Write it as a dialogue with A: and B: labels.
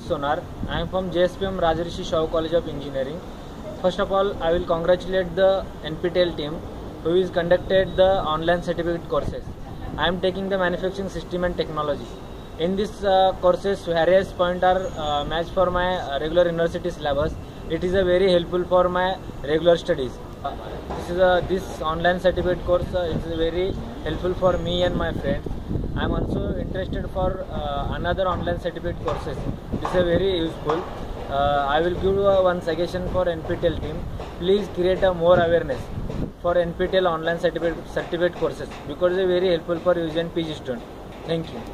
A: Sonar. I am from JSPM Rajarshi Shahu College of Engineering. First of all, I will congratulate the NPTEL team who is conducted the online certificate courses. I am taking the manufacturing system and technology. In this uh, courses, various points are uh, matched for my regular university syllabus. It is a very helpful for my regular studies. Uh, this is a this online certificate course. Uh, is very helpful for me and my friends. I am also interested for uh, another online certificate courses. This is very useful. Uh, I will give one suggestion for NPTEL team. Please create a more awareness for NPTEL online certificate certificate courses because they are very helpful for and PG student. Thank you.